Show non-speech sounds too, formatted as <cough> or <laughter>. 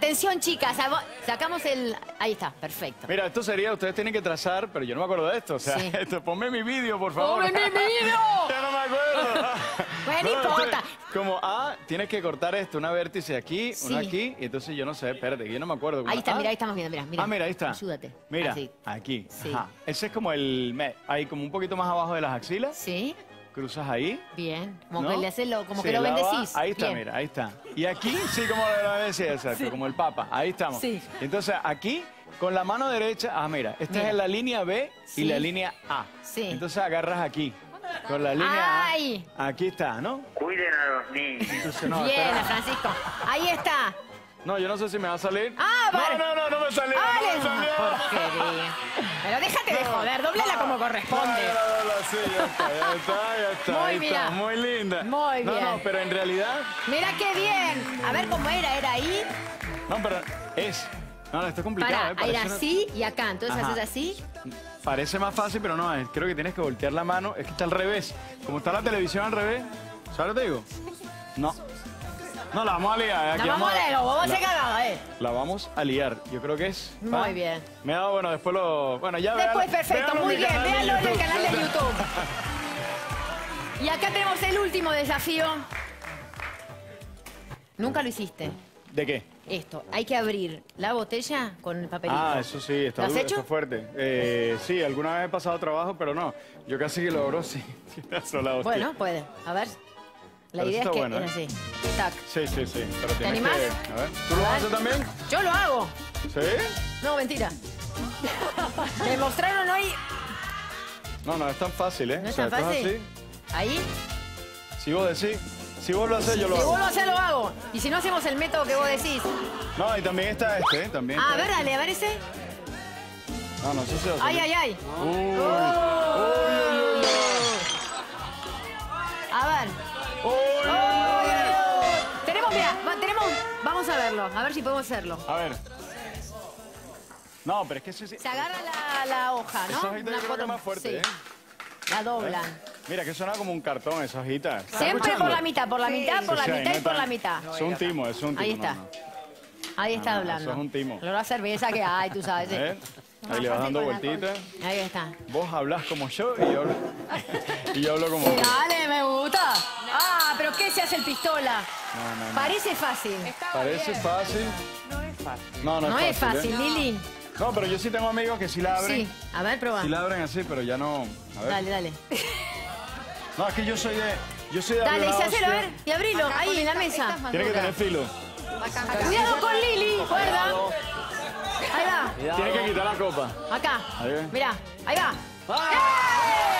Atención, chicas, sacamos el... Ahí está, perfecto. Mira, esto sería, ustedes tienen que trazar, pero yo no me acuerdo de esto. O sea, Sí. <laughs> esto, ponme mi vídeo, por favor. ¡Ponme mi vídeo! <laughs> ya no me acuerdo. <laughs> Bueno, no importa. Como, ah, tienes que cortar esto, una vértice aquí, Sí. una aquí, y entonces yo no sé, espérate, que yo no me acuerdo. Ahí está, Ah, mira, ahí estamos viendo, mira, mira. Ah, mira, ahí está. Ayúdate. Mira, Así. aquí. Sí. Ajá. Ese es como el, ahí como un poquito más abajo de las axilas, Sí, cruzas ahí. bien. Como ¿no? que le haces lo, como Sí, que lo bendecís. Ahí está, Bien. mira, ahí está. Y aquí, sí, como lo decía, exacto, como el Papa. Ahí estamos. Sí. Entonces, aquí, con la mano derecha, ah, mira, esta Mira. es la línea B Sí. y la línea A. Sí. Entonces agarras aquí, con la línea Ay. A. Aquí está, ¿no? Cuiden a los niños. Entonces, no, Bien, espera. Francisco. Ahí está. No, yo no sé si me va a salir. Ah, vale. No, no, no, no me salió, doblala como corresponde. No, no, no, sí, ya está, ya está, ya está. Muy ahí está, muy linda. Muy No, bien. no, pero en realidad, Mira qué bien. A ver cómo era, era ahí. no, pero es. No, no, esto es complicado, Para, ¿eh? Era una- así y acá. Entonces Ajá. haces así. Parece más fácil, pero no, creo que tienes que voltear la mano. Es que está al revés. Como está la televisión al revés, ¿sabes lo que te digo? No. No, la vamos a liar. vamos a leerlo, vamos a la- ser cagados, eh. La vamos a liar. Yo creo que es. Muy bien. Me ha dado, bueno, después lo. Bueno, ya Después, perfecto, muy bien. Véanlo en el canal de YouTube. <laughs> Y acá tenemos el último desafío. Nunca lo hiciste. ¿De qué? Esto, hay que abrir la botella con el papelito. Ah, eso sí, está ¿Lo has hecho? está fuerte. Eh, sí, alguna vez he pasado trabajo, pero no. Yo casi que logro, sí. <laughs> Sola hostia. Bueno, puede. A ver. La Pero idea es que bueno, es ¿eh? así. Tac. Sí, sí, sí. Pero tienes animás? que. A ver. ¿Tú lo vas a hacer también? Yo lo hago. ¿Sí? No, mentira. Me mostraron hoy. No, no es tan fácil, ¿eh? ¿No es O sea, tan fácil? Ahí. Si vos decís, si vos lo haces, yo lo Si hago. vuelvo a hacer, lo hago. Y si no hacemos el método que vos decís. No, y también está este, ¿eh? También Ah, a ver, dale, a ver ese. este. No, no si lo hace. Ay, ay, ay. Uy. Uy, uy, uy, A ver. Uy. Uy. Tenemos, mira, va- tenemos. Vamos a verlo, a ver si podemos hacerlo. A ver. No, pero es que sí, sí. Se agarra la, la hoja, ¿no? Esa hojita yo creo que es más fuerte, sí. ¿eh? La doblan. Mira, que suena como un cartón esa hojita. ¿Estás Siempre por la mitad, por la mitad, por la Sí, sí, mitad no y por la mitad. Es un timo, es un timo. Ahí está. no, no. Ahí está no, hablando. eso es un timo. Olor a cerveza que hay, tú sabes. ¿Eh? Ahí le vas dando vueltitas. Ahí está. Vos hablas como yo y yo hablo, <laughs> y yo hablo como Sí, dale, pero ¿qué se hace el pistola? No, no, no. Parece fácil. Parece fácil. No, no, No es fácil, ¿eh? Lili. No, pero yo sí tengo amigos que sí la abren. Sí, a ver, prueba. Sí la abren así, pero ya no. A ver. Dale, dale. <laughs> No, es que yo soy de. Yo soy de Dale, y se hace, a ver, y abrilo, ahí en la mesa. Tiene que tener filo. Cuidado con Lili, guarda. Ahí va, Tiene que quitar la copa. acá. Ahí. Mirá, ahí va. ¡Ah!